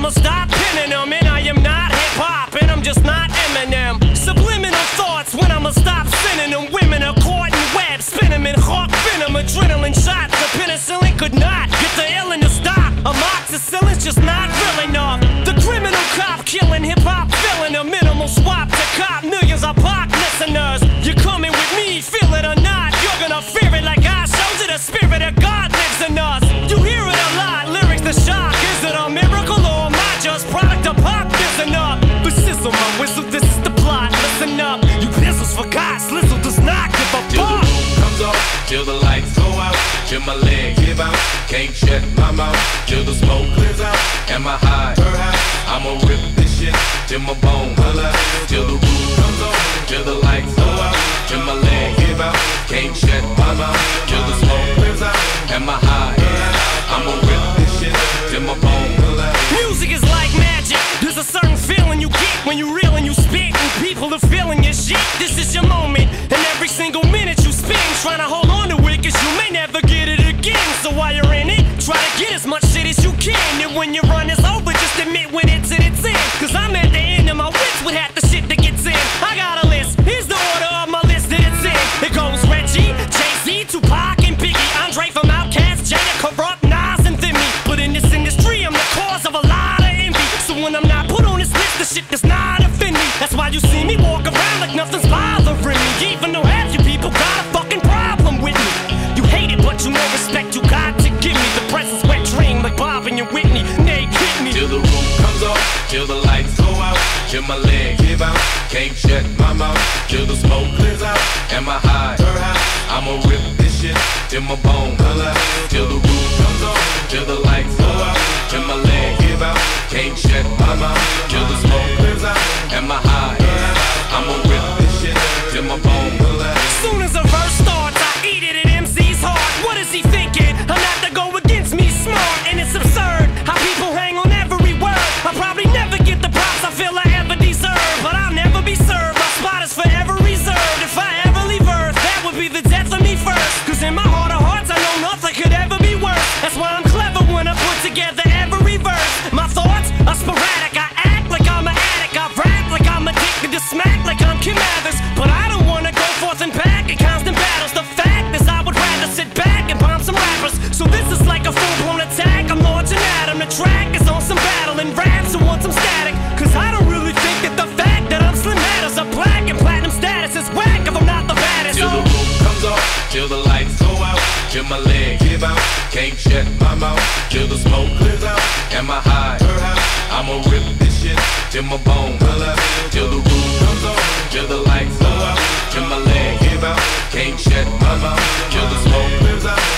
I'ma stop pinning them. And I am not hip hop, and I'm just not Listen up, but sizzle my whistle. This is the plot. Listen up, you pistols forgot. Slizzle does not give a Till the roof comes off, till the lights go out, till my legs give out. Can't shut my mouth, till the smoke clears out. Am I high? I'ma rip this shit till my bone holla. Till the roof comes off, till the lights go out, till my legs give out. Can't shut my mouth, till the smoke clears out. Am I high? Me. Half you people got a fucking problem with me. You hate it, but you know respect you got to give me. The presence wet dream like Bob and your Whitney. Nay, me. Till the roof comes off, till the lights go out, till my legs give out. Can't shut my mouth, till the smoke clears out. Am I high? I'ma rip this shit till my bone some battle and raps who want some static. Cause I don't really think that the fact that I'm slim matters. A black and platinum status is whack if I'm not the baddest. Till the roof comes off, till the lights go out, till my legs give out. Can't shut my mouth, till the smoke clears out. Am I high? I'ma rip this shit till my bone holla. Till the roof comes off, till the lights go out, till my legs give out. Can't shut my mouth, till the smoke clears out.